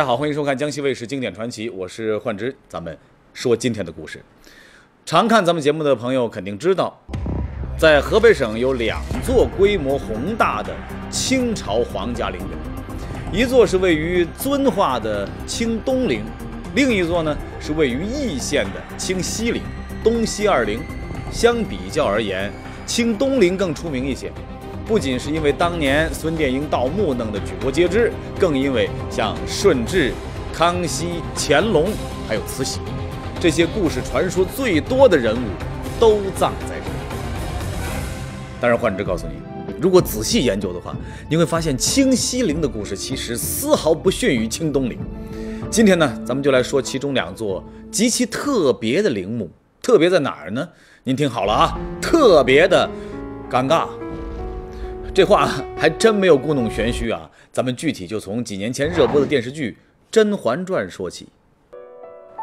大家好，欢迎收看江西卫视经典传奇，我是幻之，咱们说今天的故事。常看咱们节目的朋友肯定知道，在河北省有两座规模宏大的清朝皇家陵园，一座是位于遵化的清东陵，另一座呢是位于易县的清西陵，东西二陵。相比较而言，清东陵更出名一些。不仅是因为当年孙殿英盗墓弄得举国皆知，更因为像顺治、康熙、乾隆，还有慈禧这些故事传说最多的人物，都葬在这里。当然，换之告诉你，如果仔细研究的话，你会发现清西陵的故事其实丝毫不逊于清东陵。今天呢，咱们就来说其中两座极其特别的陵墓，特别在哪儿呢？您听好了啊，特别的尴尬。这话还真没有故弄玄虚啊！咱们具体就从几年前热播的电视剧《甄嬛传》说起。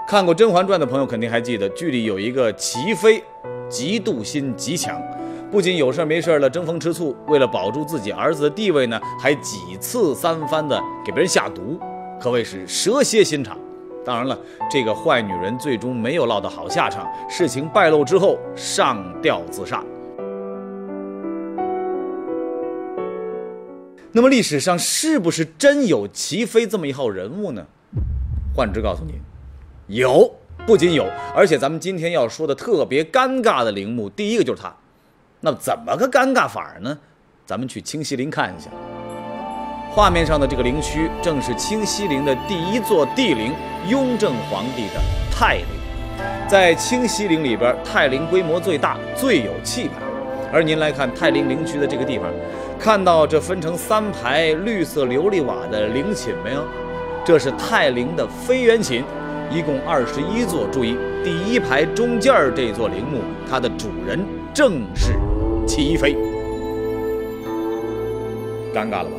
看过《甄嬛传》的朋友肯定还记得，剧里有一个齐妃，嫉妒心极强，不仅有事没事的争风吃醋，为了保住自己儿子的地位呢，还几次三番的给别人下毒，可谓是蛇蝎心肠。当然了，这个坏女人最终没有落得好下场，事情败露之后上吊自杀。那么历史上是不是真有齐妃这么一号人物呢？幻之告诉你，有，不仅有，而且咱们今天要说的特别尴尬的陵墓，第一个就是他。那怎么个尴尬法呢？咱们去清西陵看一下。画面上的这个陵区，正是清西陵的第一座帝陵——雍正皇帝的泰陵。在清西陵里边，泰陵规模最大，最有气派。而您来看泰陵陵区的这个地方。看到这分成三排绿色琉璃瓦的陵寝没有？这是泰陵的飞檐寝，一共二十一座。注意，第一排中间这座陵墓，它的主人正是齐妃。尴尬了吧？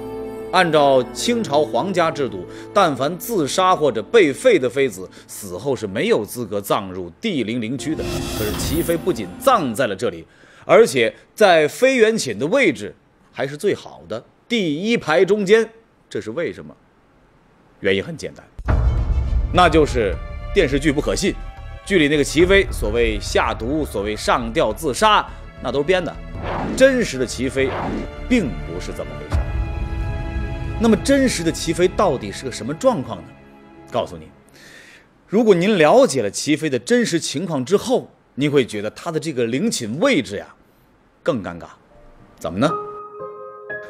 按照清朝皇家制度，但凡自杀或者被废的妃子，死后是没有资格葬入帝陵陵区的。可是齐妃不仅葬在了这里，而且在飞檐寝的位置。还是最好的第一排中间，这是为什么？原因很简单，那就是电视剧不可信，剧里那个齐妃所谓下毒、所谓上吊自杀，那都是编的，真实的齐妃并不是这么回事。那么真实的齐妃到底是个什么状况呢？告诉你，如果您了解了齐妃的真实情况之后，你会觉得她的这个陵寝位置呀更尴尬，怎么呢？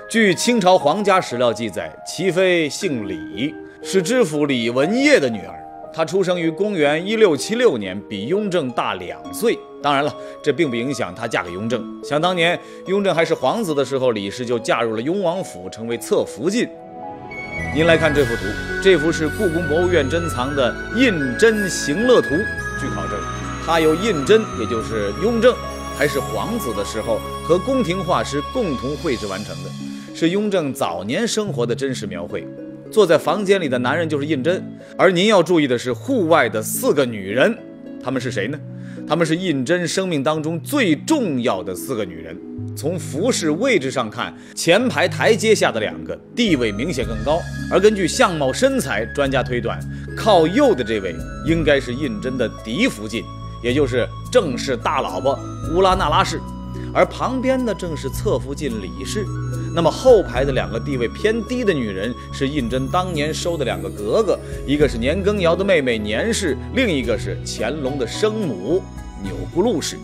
据清朝皇家史料记载，齐妃姓李，是知府李文业的女儿。她出生于公元一六七六年，比雍正大两岁。当然了，这并不影响她嫁给雍正。想当年，雍正还是皇子的时候，李氏就嫁入了雍王府，成为侧福晋。您来看这幅图，这幅是故宫博物院珍藏的《胤禛行乐图》。据考证，它由胤禛，也就是雍正，还是皇子的时候，和宫廷画师共同绘制完成的。是雍正早年生活的真实描绘，坐在房间里的男人就是胤禛，而您要注意的是户外的四个女人，她们是谁呢？她们是胤禛生命当中最重要的四个女人。从服饰位置上看，前排台阶下的两个地位明显更高，而根据相貌身材，专家推断，靠右的这位应该是胤禛的嫡福晋，也就是正式大老婆乌拉那拉氏，而旁边的正是侧福晋李氏。那么后排的两个地位偏低的女人是胤禛当年收的两个格格，一个是年羹尧的妹妹年氏，另一个是乾隆的生母钮钴禄氏。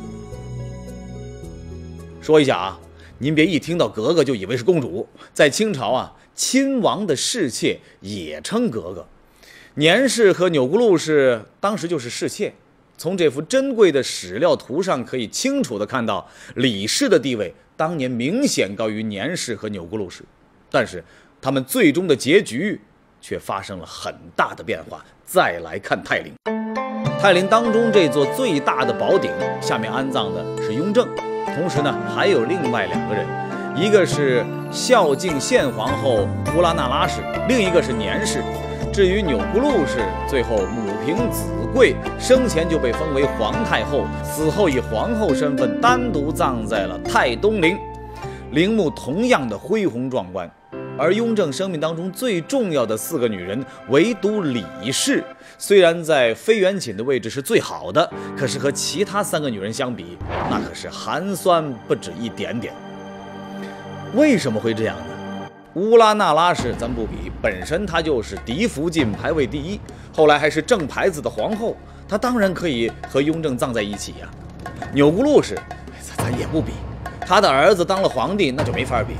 说一下啊，您别一听到格格就以为是公主，在清朝啊，亲王的侍妾也称格格，年氏和钮钴禄氏当时就是侍妾。从这幅珍贵的史料图上可以清楚地看到李氏的地位。当年明显高于年氏和钮钴禄氏，但是他们最终的结局却发生了很大的变化。再来看泰陵，泰陵当中这座最大的宝顶下面安葬的是雍正，同时呢还有另外两个人，一个是孝敬献皇后乌拉那拉氏，另一个是年氏。至于钮钴禄氏，最后母凭子贵，生前就被封为皇太后，死后以皇后身份单独葬在了泰东陵，陵墓同样的恢宏壮观。而雍正生命当中最重要的四个女人，唯独李氏，虽然在妃园寝的位置是最好的，可是和其他三个女人相比，那可是寒酸不止一点点。为什么会这样呢？乌拉那拉氏咱不比，本身她就是嫡福晋排位第一，后来还是正牌子的皇后，她当然可以和雍正葬在一起呀。钮钴禄氏，咱咱也不比，他的儿子当了皇帝，那就没法比。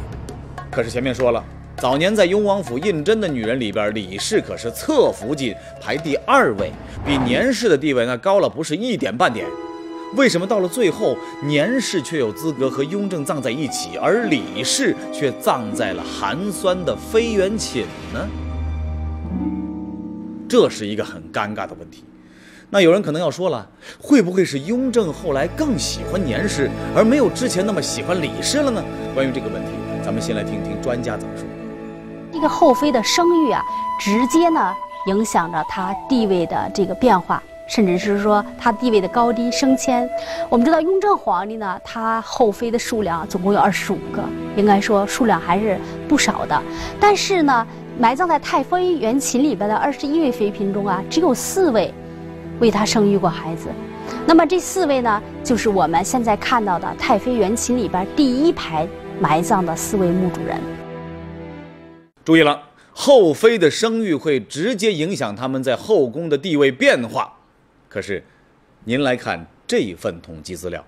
可是前面说了。早年在雍王府胤禛的女人里边，李氏可是侧福晋排第二位，比年氏的地位那高了不是一点半点。为什么到了最后，年氏却有资格和雍正葬在一起，而李氏却葬在了寒酸的妃元寝呢？这是一个很尴尬的问题。那有人可能要说了，会不会是雍正后来更喜欢年氏，而没有之前那么喜欢李氏了呢？关于这个问题，咱们先来听听专家怎么说。这个后妃的声誉啊，直接呢影响着她地位的这个变化，甚至是说他地位的高低升迁。我们知道雍正皇帝呢，他后妃的数量总共有二十五个，应该说数量还是不少的。但是呢，埋葬在太妃园寝里边的二十一位妃嫔中啊，只有四位为他生育过孩子。那么这四位呢，就是我们现在看到的太妃园寝里边第一排埋葬的四位墓主人。注意了，后妃的生育会直接影响他们在后宫的地位变化。可是，您来看这一份统计资料，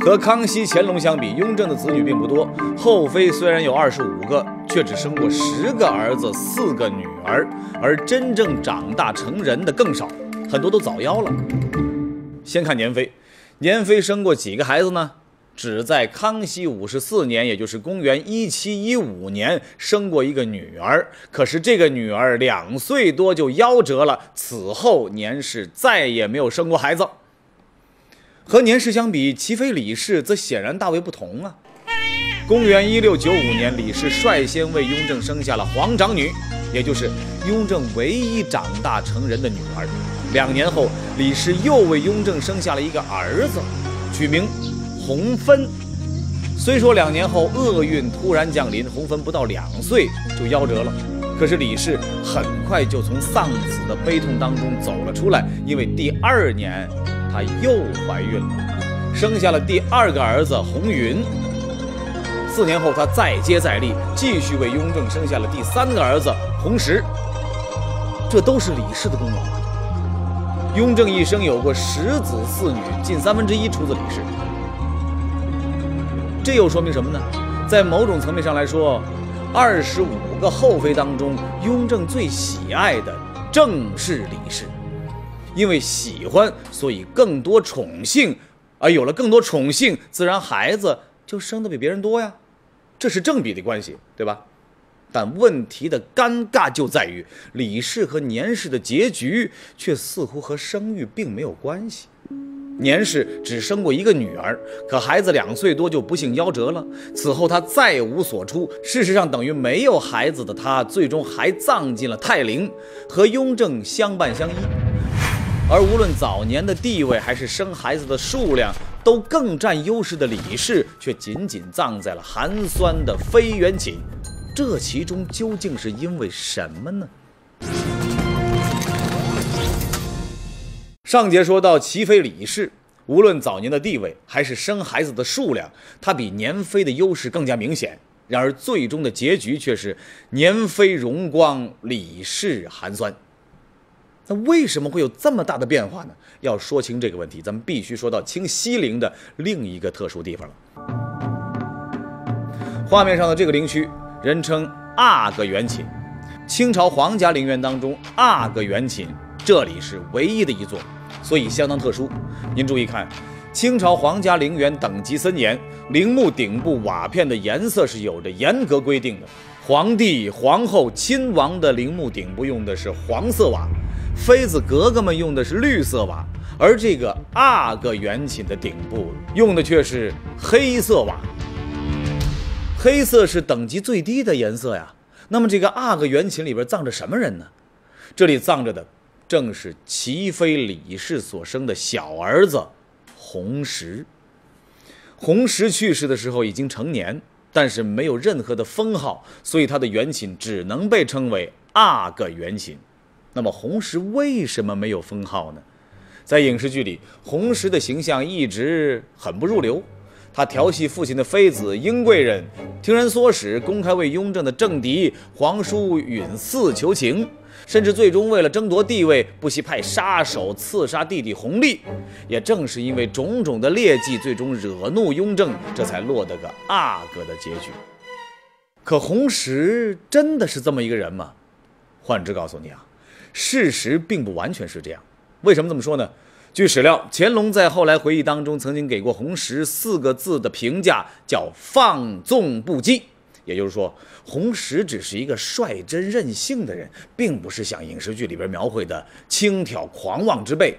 和康熙、乾隆相比，雍正的子女并不多。后妃虽然有二十五个，却只生过十个儿子、四个女儿，而真正长大成人的更少，很多都早夭了。先看年妃，年妃生过几个孩子呢？只在康熙五十四年，也就是公元一七一五年，生过一个女儿。可是这个女儿两岁多就夭折了，此后年氏再也没有生过孩子。和年氏相比，齐妃李氏则显然大为不同啊。公元一六九五年，李氏率先为雍正生下了皇长女，也就是雍正唯一长大成人的女儿。两年后，李氏又为雍正生下了一个儿子，取名。洪芬，虽说两年后厄运突然降临，洪芬不到两岁就夭折了，可是李氏很快就从丧子的悲痛当中走了出来，因为第二年她又怀孕了，生下了第二个儿子洪云。四年后，她再接再厉，继续为雍正生下了第三个儿子洪石。这都是李氏的功劳啊！雍正一生有过十子四女，近三分之一出自李氏。这又说明什么呢？在某种层面上来说，二十五个后妃当中，雍正最喜爱的正是李氏，因为喜欢，所以更多宠幸，而有了更多宠幸，自然孩子就生的比别人多呀，这是正比的关系，对吧？但问题的尴尬就在于，李氏和年氏的结局却似乎和生育并没有关系。年氏只生过一个女儿，可孩子两岁多就不幸夭折了。此后她再无所出，事实上等于没有孩子的她，最终还葬进了泰陵，和雍正相伴相依。而无论早年的地位还是生孩子的数量，都更占优势的李氏，却仅仅葬在了寒酸的妃元寝。这其中究竟是因为什么呢？上节说到齐妃李氏，无论早年的地位还是生孩子的数量，她比年妃的优势更加明显。然而最终的结局却是年妃荣光，李氏寒酸。那为什么会有这么大的变化呢？要说清这个问题，咱们必须说到清西陵的另一个特殊地方了。画面上的这个陵区，人称阿哥元寝，清朝皇家陵园当中，阿哥元寝这里是唯一的一座。所以相当特殊，您注意看，清朝皇家陵园等级森严，陵墓顶部瓦片的颜色是有着严格规定的。皇帝、皇后、亲王的陵墓顶部用的是黄色瓦，妃子、格格们用的是绿色瓦，而这个阿哥元寝的顶部用的却是黑色瓦。黑色是等级最低的颜色呀。那么这个阿哥元寝里边葬着什么人呢？这里葬着的。正是齐妃李氏所生的小儿子弘时。弘时去世的时候已经成年，但是没有任何的封号，所以他的原寝只能被称为阿哥原寝。那么红石为什么没有封号呢？在影视剧里，红石的形象一直很不入流。他调戏父亲的妃子英贵人，听人唆使公开为雍正的政敌皇叔允嗣求情，甚至最终为了争夺地位，不惜派杀手刺杀弟弟弘历。也正是因为种种的劣迹，最终惹怒雍正，这才落得个阿哥的结局。可弘石真的是这么一个人吗？幻之告诉你啊，事实并不完全是这样。为什么这么说呢？据史料，乾隆在后来回忆当中曾经给过弘石四个字的评价，叫“放纵不羁”。也就是说，红石只是一个率真任性的人，并不是像影视剧里边描绘的轻佻狂妄之辈。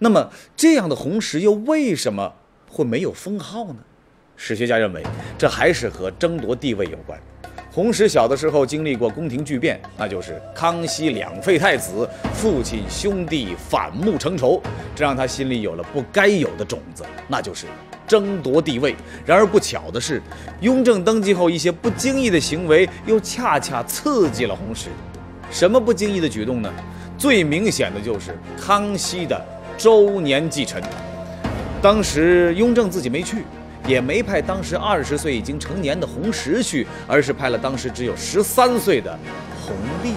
那么，这样的红石又为什么会没有封号呢？史学家认为，这还是和争夺地位有关。红石小的时候经历过宫廷巨变，那就是康熙两废太子，父亲兄弟反目成仇，这让他心里有了不该有的种子，那就是争夺帝位。然而不巧的是，雍正登基后一些不经意的行为，又恰恰刺激了红石。什么不经意的举动呢？最明显的就是康熙的周年忌辰。当时雍正自己没去。也没派当时二十岁已经成年的红石去，而是派了当时只有十三岁的弘历去。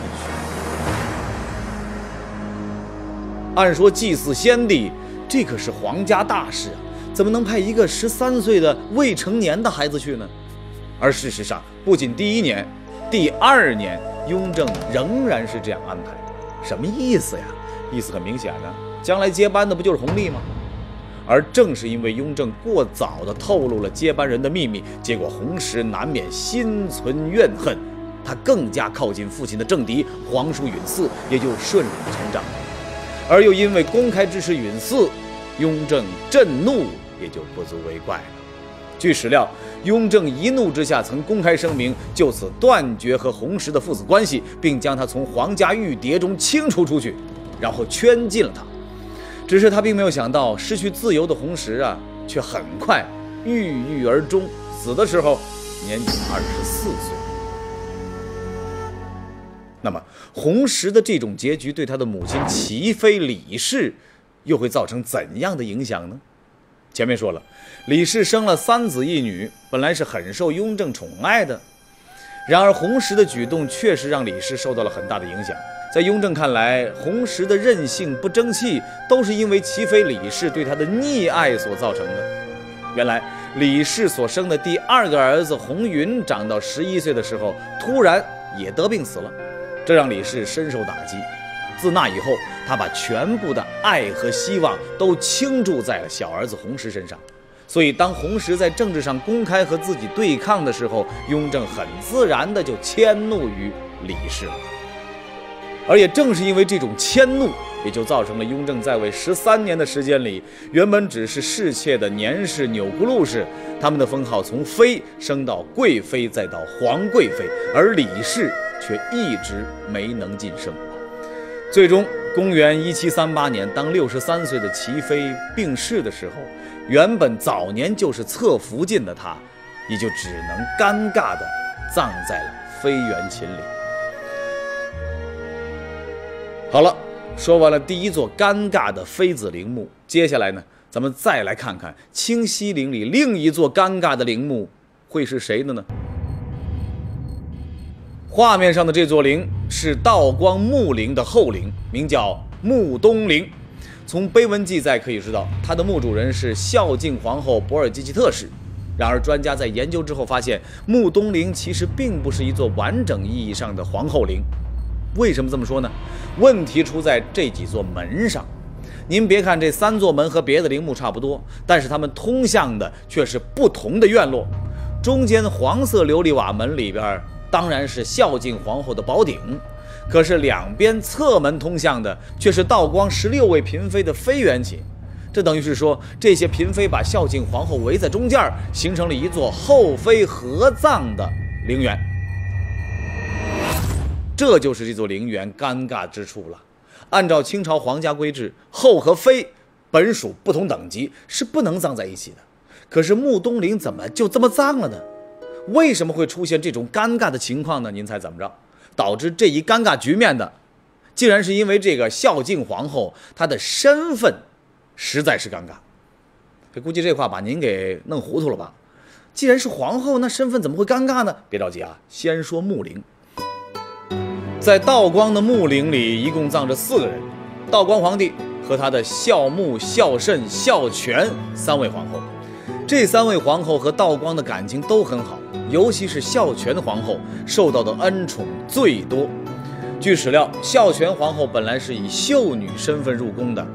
按说祭祀先帝，这可是皇家大事啊，怎么能派一个十三岁的未成年的孩子去呢？而事实上，不仅第一年，第二年，雍正仍然是这样安排。什么意思呀？意思很明显呢，将来接班的不就是弘历吗？而正是因为雍正过早地透露了接班人的秘密，结果弘时难免心存怨恨，他更加靠近父亲的政敌皇叔允嗣，也就顺理成章。而又因为公开支持允嗣，雍正震怒，也就不足为怪了。据史料，雍正一怒之下曾公开声明，就此断绝和弘石的父子关系，并将他从皇家御蝶中清除出去，然后圈禁了他。只是他并没有想到，失去自由的弘石啊，却很快郁郁而终。死的时候年仅二十四岁。那么，弘石的这种结局对他的母亲齐妃李氏又会造成怎样的影响呢？前面说了，李氏生了三子一女，本来是很受雍正宠爱的。然而，红石的举动确实让李氏受到了很大的影响。在雍正看来，红石的任性不争气，都是因为齐妃李氏对他的溺爱所造成的。原来，李氏所生的第二个儿子红云长到十一岁的时候，突然也得病死了，这让李氏深受打击。自那以后，他把全部的爱和希望都倾注在了小儿子红石身上。所以，当红石在政治上公开和自己对抗的时候，雍正很自然的就迁怒于李氏了。而也正是因为这种迁怒，也就造成了雍正在位十三年的时间里，原本只是侍妾的年氏、钮钴禄氏，他们的封号从妃升到贵妃，再到皇贵妃，而李氏却一直没能晋升。最终，公元一七三八年，当六十三岁的齐妃病逝的时候，原本早年就是侧福晋的她，也就只能尴尬地葬在了妃园寝里。好了，说完了第一座尴尬的妃子陵墓，接下来呢，咱们再来看看清西陵里另一座尴尬的陵墓会是谁的呢？画面上的这座陵是道光墓陵的后陵，名叫穆东陵。从碑文记载可以知道，它的墓主人是孝敬皇后博尔济吉特氏。然而，专家在研究之后发现，穆东陵其实并不是一座完整意义上的皇后陵。为什么这么说呢？问题出在这几座门上。您别看这三座门和别的陵墓差不多，但是它们通向的却是不同的院落。中间黄色琉璃瓦门里边当然是孝敬皇后的宝鼎，可是两边侧门通向的却是道光十六位嫔妃的妃园寝。这等于是说，这些嫔妃把孝敬皇后围在中间，形成了一座后妃合葬的陵园。这就是这座陵园尴尬之处了。按照清朝皇家规制，后和妃本属不同等级，是不能葬在一起的。可是穆东陵怎么就这么葬了呢？为什么会出现这种尴尬的情况呢？您猜怎么着？导致这一尴尬局面的，竟然是因为这个孝敬皇后她的身份实在是尴尬。这估计这话把您给弄糊涂了吧？既然是皇后，那身份怎么会尴尬呢？别着急啊，先说墓陵。在道光的墓陵里，一共葬着四个人：道光皇帝和他的孝穆、孝慎、孝全三位皇后。这三位皇后和道光的感情都很好，尤其是孝全皇后受到的恩宠最多。据史料，孝全皇后本来是以秀女身份入宫的，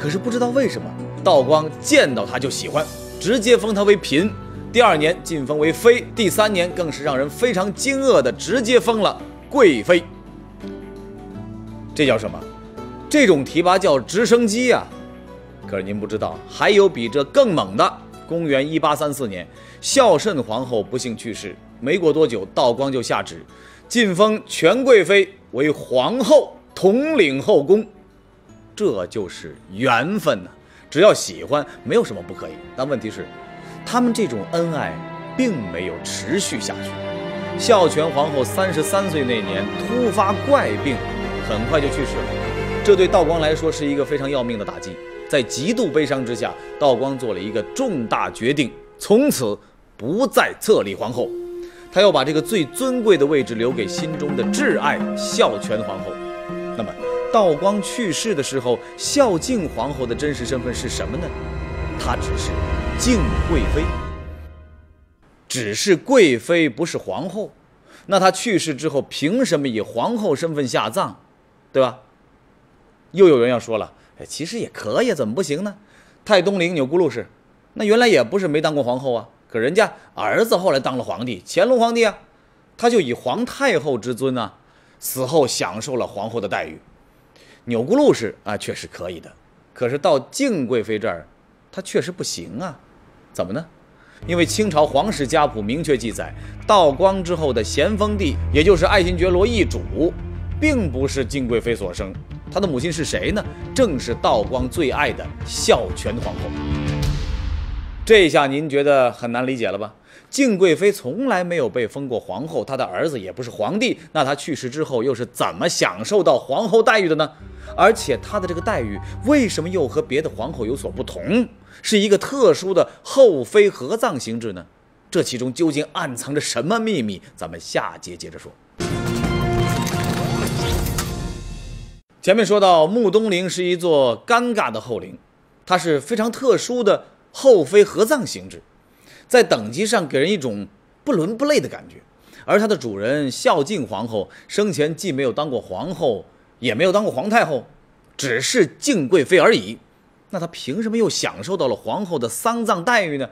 可是不知道为什么，道光见到她就喜欢，直接封她为嫔。第二年晋封为妃，第三年更是让人非常惊愕的直接封了贵妃。这叫什么？这种提拔叫直升机呀！可是您不知道，还有比这更猛的。公元一八三四年，孝慎皇后不幸去世，没过多久，道光就下旨，晋封全贵妃为皇后，统领后宫。这就是缘分呐！只要喜欢，没有什么不可以。但问题是，他们这种恩爱并没有持续下去。孝全皇后三十三岁那年突发怪病。很快就去世了，这对道光来说是一个非常要命的打击。在极度悲伤之下，道光做了一个重大决定，从此不再册立皇后，他要把这个最尊贵的位置留给心中的挚爱孝全皇后。那么，道光去世的时候，孝敬皇后的真实身份是什么呢？她只是敬贵妃，只是贵妃，不是皇后。那她去世之后，凭什么以皇后身份下葬？对吧？又有人要说了，哎，其实也可以，怎么不行呢？太东陵钮钴禄氏，那原来也不是没当过皇后啊，可人家儿子后来当了皇帝，乾隆皇帝啊，他就以皇太后之尊啊，死后享受了皇后的待遇。钮钴禄氏啊，确实可以的，可是到敬贵妃这儿，她确实不行啊。怎么呢？因为清朝皇室家谱明确记载，道光之后的咸丰帝，也就是爱新觉罗奕主。并不是敬贵妃所生，她的母亲是谁呢？正是道光最爱的孝全皇后。这下您觉得很难理解了吧？敬贵妃从来没有被封过皇后，她的儿子也不是皇帝，那她去世之后又是怎么享受到皇后待遇的呢？而且她的这个待遇为什么又和别的皇后有所不同？是一个特殊的后妃合葬形制呢？这其中究竟暗藏着什么秘密？咱们下节接着说。前面说到，穆东陵是一座尴尬的后陵，它是非常特殊的后妃合葬形制，在等级上给人一种不伦不类的感觉。而它的主人孝敬皇后生前既没有当过皇后，也没有当过皇太后，只是敬贵妃而已。那她凭什么又享受到了皇后的丧葬待遇呢？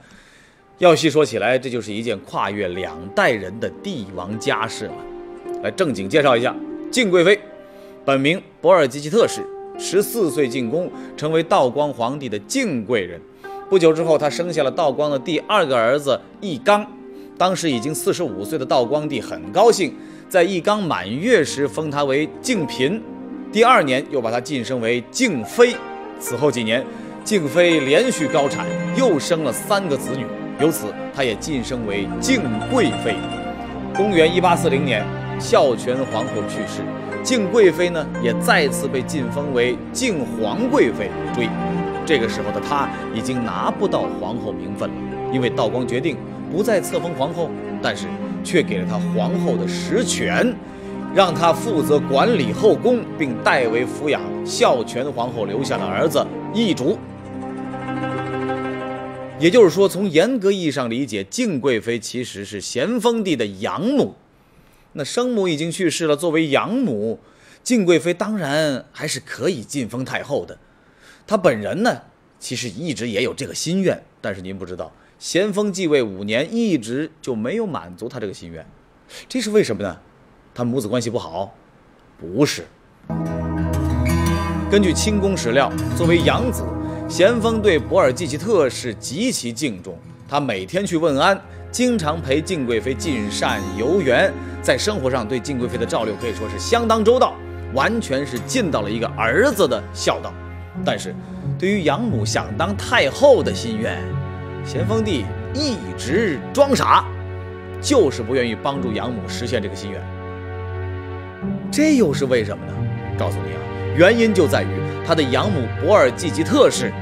要细说起来，这就是一件跨越两代人的帝王家事了。来正经介绍一下敬贵妃。本名博尔济吉特氏，十四岁进宫，成为道光皇帝的敬贵人。不久之后，他生下了道光的第二个儿子奕刚。当时已经四十五岁的道光帝很高兴，在奕刚满月时封他为敬嫔。第二年又把他晋升为敬妃。此后几年，敬妃连续高产，又生了三个子女，由此他也晋升为敬贵妃。公元一八四零年，孝全皇后去世。敬贵妃呢，也再次被晋封为敬皇贵妃。注意，这个时候的她已经拿不到皇后名分了，因为道光决定不再册封皇后，但是却给了她皇后的实权，让她负责管理后宫，并代为抚养孝全皇后留下的儿子奕竹。也就是说，从严格意义上理解，敬贵妃其实是咸丰帝的养母。那生母已经去世了，作为养母，敬贵妃当然还是可以晋封太后的。她本人呢，其实一直也有这个心愿，但是您不知道，咸丰继位五年，一直就没有满足她这个心愿，这是为什么呢？他母子关系不好？不是。根据清宫史料，作为养子，咸丰对博尔济吉特是极其敬重，他每天去问安。经常陪敬贵妃进膳游园，在生活上对敬贵妃的照料可以说是相当周到，完全是尽到了一个儿子的孝道。但是，对于养母想当太后的心愿，咸丰帝一直装傻。就是不愿意帮助养母实现这个心愿。这又是为什么呢？告诉你啊，原因就在于他的养母博尔济吉特氏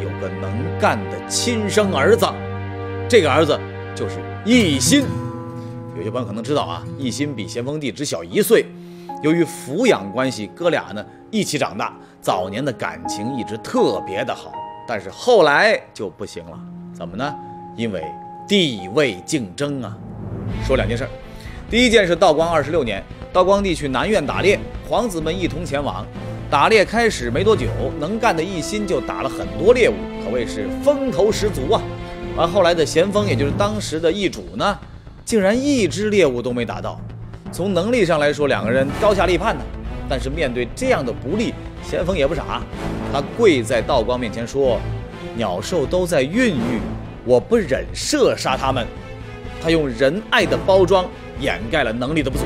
有个能干的亲生儿子，这个儿子就是奕欣。有些朋友可能知道啊，奕欣比咸丰帝只小一岁，由于抚养关系，哥俩呢一起长大，早年的感情一直特别的好。但是后来就不行了，怎么呢？因为地位竞争啊。说两件事，第一件是道光二十六年，道光帝去南苑打猎，皇子们一同前往。打猎开始没多久，能干的奕欣就打了很多猎物，可谓是风头十足啊。而后来的咸丰，也就是当时的奕主呢，竟然一只猎物都没打到。从能力上来说，两个人高下立判呢。但是面对这样的不利，咸丰也不傻，他跪在道光面前说：“鸟兽都在孕育，我不忍射杀它们。”他用仁爱的包装掩盖了能力的不足。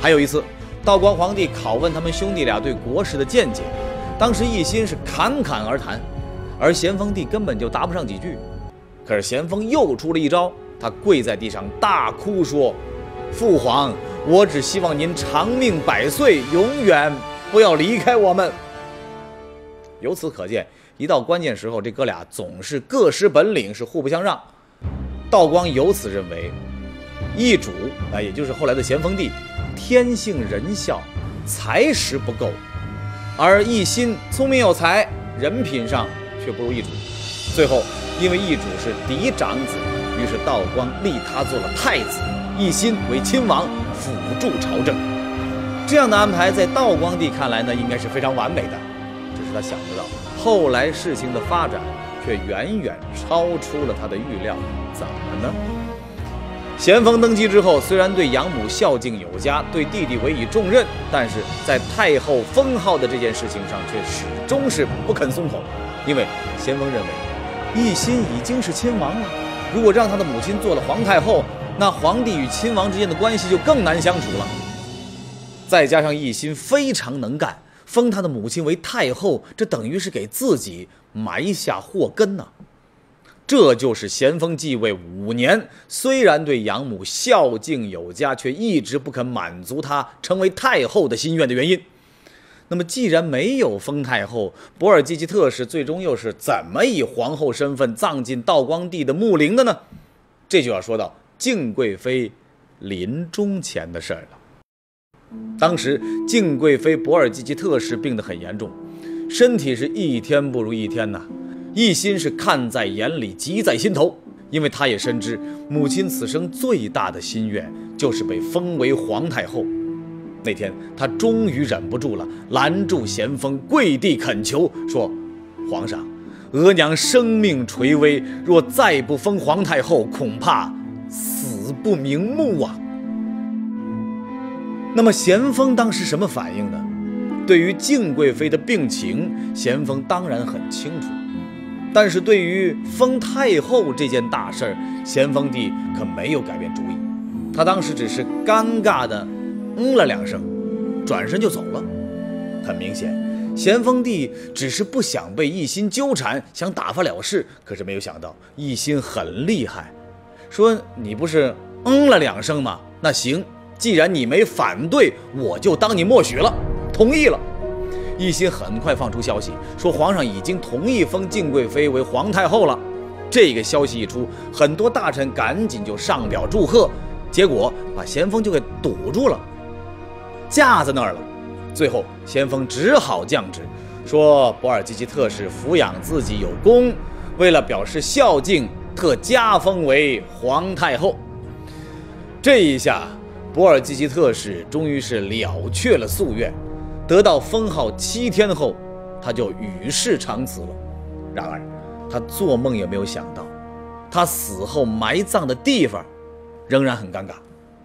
还有一次，道光皇帝拷问他们兄弟俩对国事的见解，当时奕欣是侃侃而谈，而咸丰帝根本就答不上几句。可是咸丰又出了一招，他跪在地上大哭说：“父皇。”我只希望您长命百岁，永远不要离开我们。由此可见，一到关键时候，这哥俩总是各施本领，是互不相让。道光由此认为，奕主啊，也就是后来的咸丰帝，天性仁孝，才识不够；而奕欣聪明有才，人品上却不如奕主。最后，因为易主是嫡长子，于是道光立他做了太子，一心为亲王。辅助朝政，这样的安排在道光帝看来呢，应该是非常完美的。只是他想不到，后来事情的发展却远远超出了他的预料。怎么呢？咸丰登基之后，虽然对养母孝敬有加，对弟弟委以重任，但是在太后封号的这件事情上，却始终是不肯松口。因为咸丰认为，奕欣已经是亲王了，如果让他的母亲做了皇太后，那皇帝与亲王之间的关系就更难相处了。再加上奕欣非常能干，封他的母亲为太后，这等于是给自己埋下祸根呐。这就是咸丰继位五年，虽然对养母孝敬有加，却一直不肯满足她成为太后的心愿的原因。那么，既然没有封太后，博尔济吉特氏最终又是怎么以皇后身份葬进道光帝的墓陵的呢？这就要说到。敬贵妃临终前的事儿了。当时敬贵妃博尔济吉特氏病得很严重，身体是一天不如一天呐。一心是看在眼里，急在心头，因为他也深知母亲此生最大的心愿就是被封为皇太后。那天他终于忍不住了，拦住咸丰，跪地恳求说：“皇上，额娘生命垂危，若再不封皇太后，恐怕……”死不瞑目啊！那么咸丰当时什么反应呢？对于敬贵妃的病情，咸丰当然很清楚，但是对于封太后这件大事儿，咸丰帝可没有改变主意。他当时只是尴尬的嗯了两声，转身就走了。很明显，咸丰帝只是不想被一心纠缠，想打发了事。可是没有想到，一心很厉害。说你不是嗯了两声吗？那行，既然你没反对，我就当你默许了，同意了。一心很快放出消息，说皇上已经同意封敬贵妃为皇太后了。这个消息一出，很多大臣赶紧就上表祝贺，结果把咸丰就给堵住了，架在那儿了。最后咸丰只好降旨，说博尔济吉特氏抚养自己有功，为了表示孝敬。特加封为皇太后。这一下，博尔济吉特氏终于是了却了夙愿，得到封号七天后，他就与世长辞了。然而，他做梦也没有想到，他死后埋葬的地方仍然很尴尬。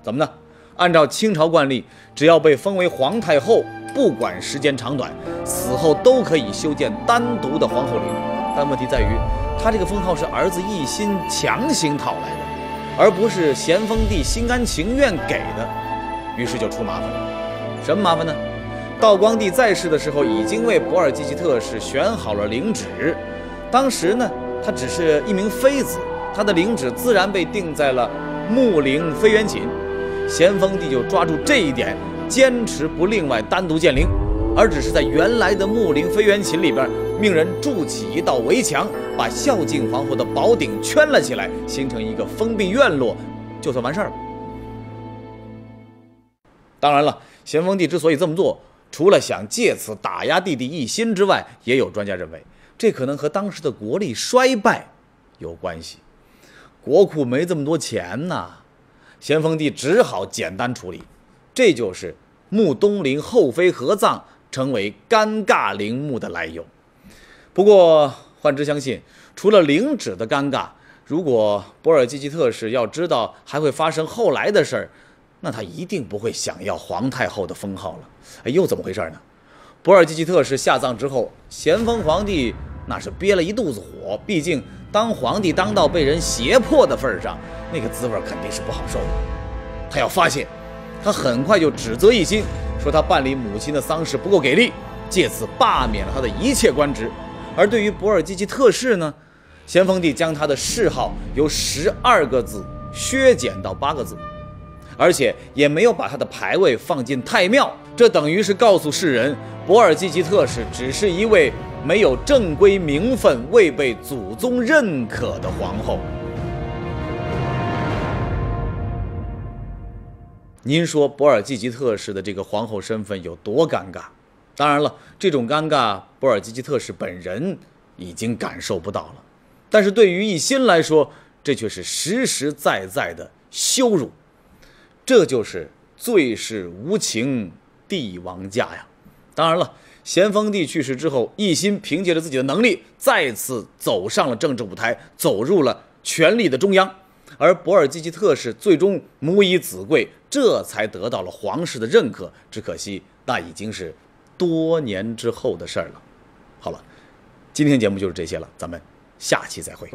怎么呢？按照清朝惯例，只要被封为皇太后，不管时间长短，死后都可以修建单独的皇后陵。但问题在于。他这个封号是儿子奕欣强行讨来的，而不是咸丰帝心甘情愿给的，于是就出麻烦了。什么麻烦呢？道光帝在世的时候已经为博尔济吉特氏选好了陵址，当时呢他只是一名妃子，他的陵址自然被定在了穆陵飞原寝。咸丰帝就抓住这一点，坚持不另外单独建陵，而只是在原来的穆陵飞檐寝里边，命人筑起一道围墙，把孝敬皇后的宝顶圈了起来，形成一个封闭院落，就算完事儿了。当然了，咸丰帝之所以这么做，除了想借此打压弟弟奕欣之外，也有专家认为，这可能和当时的国力衰败有关系。国库没这么多钱呐，咸丰帝只好简单处理，这就是墓东陵后妃合葬成为尴尬陵墓的来由。不过换之相信，除了陵址的尴尬，如果博尔济吉特氏要知道还会发生后来的事儿。那他一定不会想要皇太后的封号了。哎，又怎么回事呢？博尔济吉特氏下葬之后，咸丰皇帝那是憋了一肚子火。毕竟当皇帝当到被人胁迫的份儿上，那个滋味肯定是不好受的。他要发泄，他很快就指责奕欣，说他办理母亲的丧事不够给力，借此罢免了他的一切官职。而对于博尔济吉特氏呢，咸丰帝将他的谥号由十二个字削减到八个字。而且也没有把他的牌位放进太庙，这等于是告诉世人，博尔济吉特氏只是一位没有正规名分、未被祖宗认可的皇后。您说博尔济吉特氏的这个皇后身份有多尴尬？当然了，这种尴尬，博尔济吉特氏本人已经感受不到了，但是对于奕欣来说，这却是实实在在的羞辱。这就是最是无情帝王家呀！当然了，咸丰帝去世之后，奕欣凭借着自己的能力，再次走上了政治舞台，走入了权力的中央。而博尔济吉特氏最终母以子贵，这才得到了皇室的认可。只可惜，那已经是多年之后的事儿了。好了，今天节目就是这些了，咱们下期再会。